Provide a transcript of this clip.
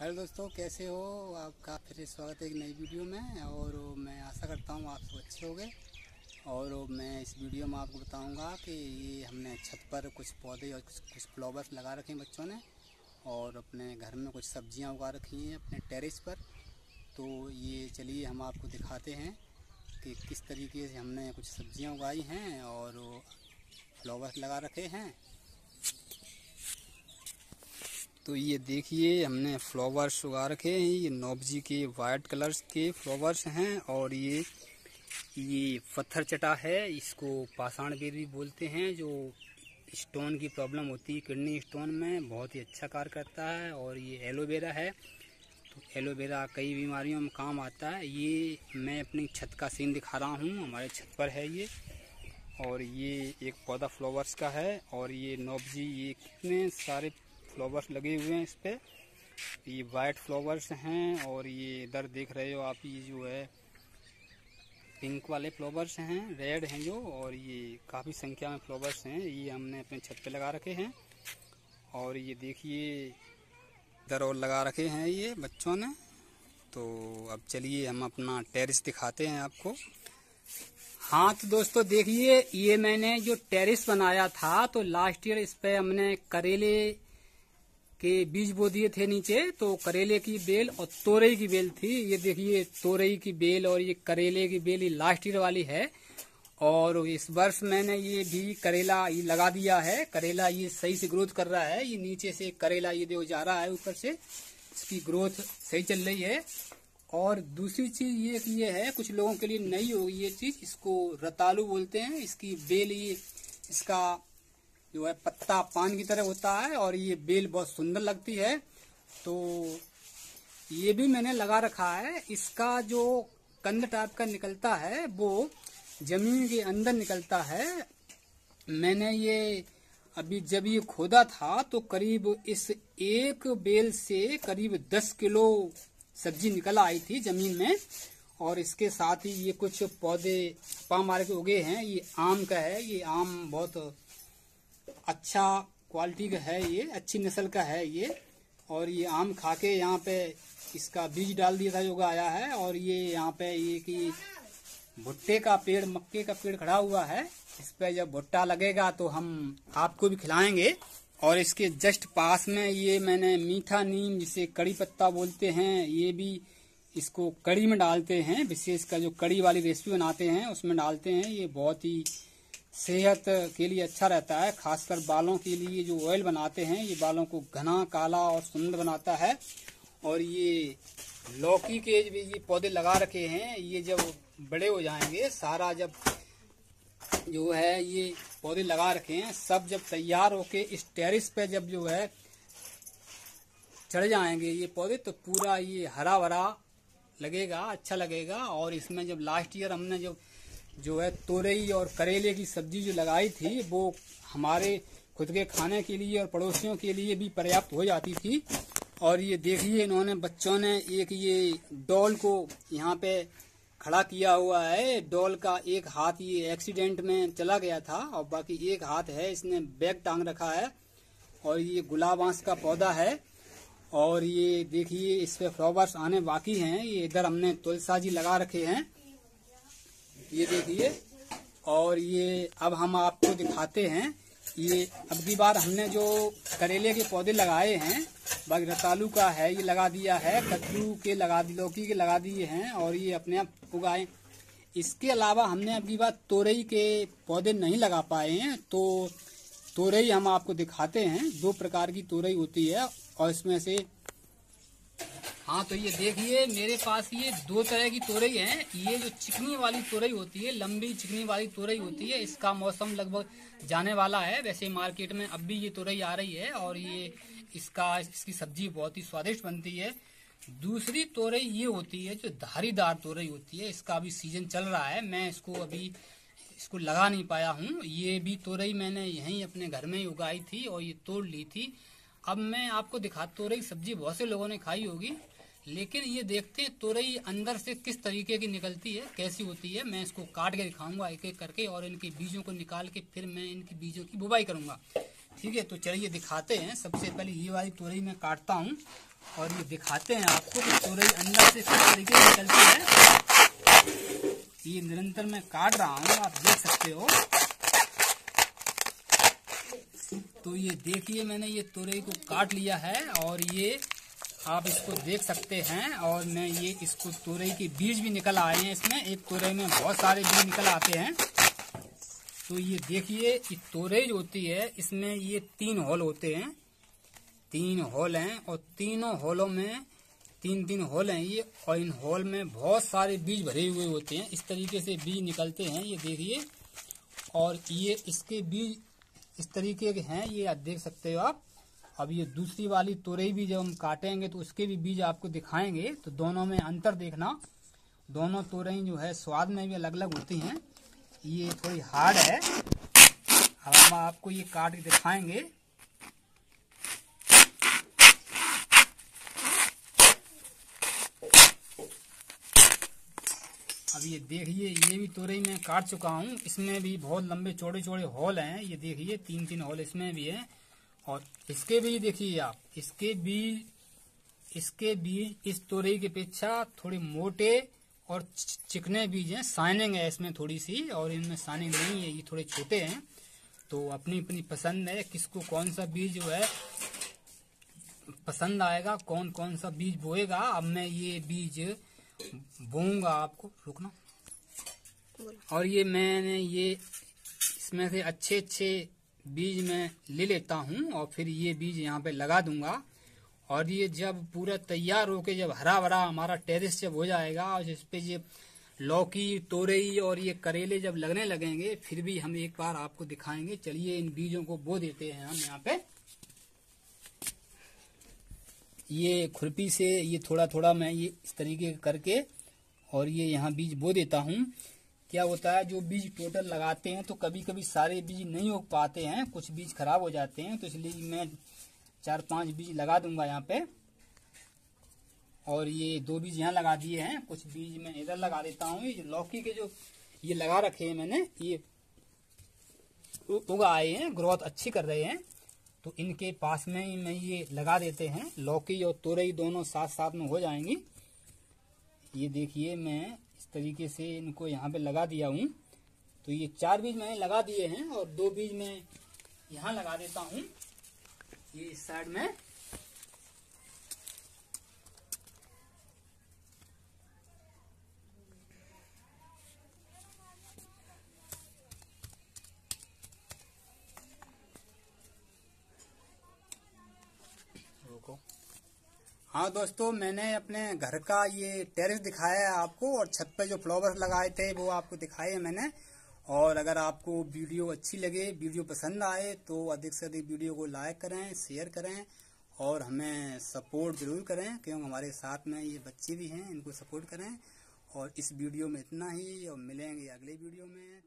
Hello दोस्तों, कैसे हो आपका? फिर स्वागत है एक नई वीडियो में, और मैं आशा करता हूँ आप सब अच्छे होंगे। और मैं इस वीडियो में आपको बताऊँगा कि ये हमने छत पर कुछ पौधे और कुछ कुछ फ्लावर्स लगा रखे हैं बच्चों ने, और अपने घर में कुछ सब्ज़ियाँ उगा रखी हैं अपने टेरेस पर। तो ये चलिए हम आपको दिखाते हैं कि किस तरीके से हमने कुछ सब्ज़ियाँ उगाई हैं और फ्लावर्स लगा रखे हैं। तो ये देखिए, हमने फ्लावर्स उगा रखे हैं। ये नोबजी के वाइट कलर्स के फ्लावर्स हैं और ये ये पत्थर चटा है। इसको पाषाण बेर भी बोलते हैं, जो स्टोन की प्रॉब्लम होती है किडनी स्टोन में, बहुत ही अच्छा कार्य करता है और ये एलोवेरा है। तो एलोवेरा कई बीमारियों में काम आता है। ये मैं अपनी छत का सीन दिखा रहा हूँ। हमारे छत पर है ये और ये एक पौधा फ्लावर्स का है और ये नोबजी ये कितने सारे फ्लावर्स लगे हुए हैं इस पे। ये वाइट फ्लावर्स हैं और ये इधर देख रहे हो आप, ये जो है पिंक वाले फ्लावर्स हैं, रेड हैं जो, और ये काफ़ी संख्या में फ्लावर्स हैं। ये हमने अपने छत पे लगा रखे हैं। और ये देखिए, इधर और लगा रखे हैं ये बच्चों ने। तो अब चलिए हम अपना टेरिस दिखाते हैं आपको। हाँ तो दोस्तों देखिए, ये मैंने जो टेरिस बनाया था तो लास्ट ईयर इस पे हमने करेले के बीज बो दिए थे नीचे तो करेले की बेल और तोरई की बेल थी। ये देखिए, तोरई की बेल और ये करेले की बेल, ये लास्ट ईयर वाली है। और इस वर्ष मैंने ये भी करेला ये लगा दिया है। करेला ये सही से ग्रोथ कर रहा है। ये नीचे से करेला ये देखो जा रहा है, ऊपर से इसकी ग्रोथ सही चल रही है। और दूसरी चीज़ ये ये है, कुछ लोगों के लिए नई होगी ये चीज़, इसको रतालू बोलते हैं। इसकी बेल ये, इसका जो है, पत्ता पान की तरह होता है और ये बेल बहुत सुंदर लगती है। तो ये भी मैंने लगा रखा है। इसका जो कंद टाइप का निकलता है, वो ज़मीन के अंदर निकलता है। मैंने ये अभी जब ये खोदा था तो करीब इस एक बेल से करीब दस किलो सब्ज़ी निकल आई थी ज़मीन में। और इसके साथ ही ये कुछ पौधे पा मार के उगे हैं। ये आम का है। ये आम बहुत अच्छा क्वालिटी का है ये, अच्छी नस्ल का है ये, और ये आम खा के यहाँ पे इसका बीज डाल दिया था, जो आया है, और ये यहाँ पे ये कि भुट्टे का पेड़, मक्के का पेड़ खड़ा हुआ है, इस पे जब भुट्टा लगेगा तो हम आपको भी खिलाएँगे, और इसके जस्ट पास में ये मैंने मीठा नीम जिसे कड़ी पत्ता बोलते हैं, ये भी इसको कड़ी में डालते हैं, विशेष कर जो कड़ी वाली रेसिपी बनाते हैं, उसमें डालते हैं, ये बहुत ही सेहत के लिए अच्छा रहता है, खासकर बालों के लिए जो ऑयल बनाते हैं, ये बालों को घना, काला और सुंदर बनाता है। और ये लौकी के भी ये पौधे लगा रखे हैं, ये जब बड़े हो जाएँगे, सारा जब जो है ये पौधे लगा रखे हैं, सब जब तैयार होके इस टेरिस पे जब जो है चढ़ जाएँगे ये पौधे तो पूरा ये हरा भरा लगेगा अच्छा लगेगा। और इसमें जब लास्ट ईयर हमने जब जो है तोरई और करेले की सब्ज़ी जो लगाई थी, वो हमारे खुद के खाने के लिए और पड़ोसियों के लिए भी पर्याप्त हो जाती थी। और ये देखिए, इन्होंने बच्चों ने एक ये डॉल को यहाँ पे खड़ा किया हुआ है। डॉल का एक हाथ ये एक्सीडेंट में चला गया था और बाकी एक हाथ है, इसने बैग टांग रखा है और ये गुलाब आंस का पौधा है। और ये देखिए इस पे फ्लावर्स आने बाकी हैं। ये इधर हमने तुलसा जी लगा रखे हैं। ये देखिए। और ये अब हम आपको दिखाते हैं। ये अब की बार हमने जो करेले के पौधे लगाए हैं बाकी रतालू का है, ये लगा दिया है, कद्दू के लगा दी, लौकी के लगा दिए हैं और ये अपने आप उगाए। इसके अलावा हमने अब की बार तोरई के पौधे नहीं लगा पाए हैं तो तोरई हम आपको दिखाते हैं। दो प्रकार की तोरई होती है और इसमें से हाँ तो ये देखिए, मेरे पास ये दो तरह की तोरई है। ये जो चिकनी वाली तोरई होती है, लंबी चिकनी वाली तोरई होती है, इसका मौसम लगभग जाने वाला है। वैसे मार्केट में अब भी ये तोरई आ रही है और ये इसका, इसकी सब्ज़ी बहुत ही स्वादिष्ट बनती है। दूसरी तोरई ये होती है जो धारीदार तोरई होती है, इसका अभी सीज़न चल रहा है। मैं इसको अभी, इसको लगा नहीं पाया हूँ। ये भी तोरई मैंने यहीं अपने घर में ही उगाई थी और ये तोड़ ली थी। अब मैं आपको दिखा, तोरई सब्ज़ी बहुत से लोगों ने खाई होगी। लेकिन ये देखते हैं तोरई अंदर से किस तरीके की निकलती है, कैसी होती है, मैं इसको काट के दिखाऊँगा एक एक करके और इनके बीजों को निकाल के फिर मैं इनकी बीजों की बुवाई करूँगा। ठीक है तो चलिए दिखाते हैं। सबसे पहले ये वाली तुरई मैं काटता हूँ और ये दिखाते हैं आपको कि तोरई अंदर से किस तरीके से निकलती है। ये निरंतर मैं काट रहा हूँ, आप देख सकते हो। तो ये देखिए मैंने ये तुरई को काट लिया है और ये आप इसको देख सकते हैं और मैं ये इसको तोरई के बीज भी निकल आए हैं इसमें। एक तोरई में बहुत सारे बीज निकल आते हैं। तो ये देखिए तोरई जो होती है, इसमें ये तीन होल होते हैं। तीन होल हैं और तीनों होलों में, तीन तीन होल हैं ये, और इन होल में बहुत सारे बीज भरे हुए होते हैं। इस तरीके से बीज निकलते हैं, ये देखिए। और ये इसके बीज, इस तरीके के हैं, ये देख सकते हो आप। अब ये दूसरी वाली तोरई भी जब हम काटेंगे तो उसके भी बीज आपको दिखाएँगे तो दोनों में अंतर देखना। दोनों तोरई जो है, स्वाद में भी अलग अलग होती हैं। ये थोड़ी हार्ड है। अब हम आपको ये काट के दिखाएँगे। अब ये देखिए, ये भी तोरई मैं काट चुका हूँ। इसमें भी बहुत लंबे चौड़े चौड़े हॉल हैं। ये देखिए तीन तीन हॉल इसमें भी हैं। और इसके भी देखिए आप इसके बीज इसके बीज इस तोरई के अपेक्षा थोड़े मोटे और चिकने बीज हैं। साइनिंग है इसमें थोड़ी सी और इनमें साइनिंग नहीं है ये थोड़े छोटे हैं। तो अपनी अपनी पसंद है किसको कौन सा बीज जो है पसंद आएगा कौन कौन सा बीज बोएगा। अब मैं ये बीज बोऊँगा आपको रुकना। और ये मैंने ये इसमें से अच्छे अच्छे बीज में ले लेता हूँ और फिर ये बीज यहाँ पे लगा दूँगा। और ये जब पूरा तैयार होके जब हरा भरा हमारा टेरिस जब हो जाएगा, और जिस पे ये लौकी, तोरई और ये करेले जब लगने लगेंगे, फिर भी हम एक बार आपको दिखाएँगे। चलिए इन बीजों को बो देते हैं हम यहाँ पे। ये खुरपी से ये थोड़ा थोड़ा मैं ये इस तरीके करके और ये यहाँ बीज बो देता हूँ। क्या होता है, जो बीज टोटल लगाते हैं तो कभी कभी सारे बीज नहीं उग पाते हैं, कुछ बीज खराब हो जाते हैं तो इसलिए मैं चार पाँच बीज लगा दूँगा यहाँ पे। और ये दो बीज यहाँ लगा दिए हैं, कुछ बीज मैं इधर लगा देता हूँ लौकी के जो ये लगा रखे हैं मैंने, ये उगा आए हैं, ग्रोथ अच्छी कर रहे हैं तो इनके पास में ही मैं ये लगा देते हैं, लौकी और तोरई दोनों साथ साथ में हो जाएँगी। ये देखिए मैं तरीके से इनको यहाँ पे लगा दिया हूँ। तो ये चार बीज मैंने लगा दिए हैं और दो बीज मैं यहाँ लगा देता हूँ। ये इस साइड में हाँ दोस्तों, मैंने अपने घर का ये टेरेस दिखाया है आपको और छत पे जो फ्लावर्स लगाए थे वो आपको दिखाए हैं मैंने। और अगर आपको वीडियो अच्छी लगे, वीडियो पसंद आए तो अधिक से अधिक वीडियो को लाइक करें शेयर करें और हमें सपोर्ट ज़रूर करें, क्योंकि हमारे साथ में ये बच्चे भी हैं, इनको सपोर्ट करें। और इस वीडियो में इतना ही, और मिलेंगे अगले वीडियो में।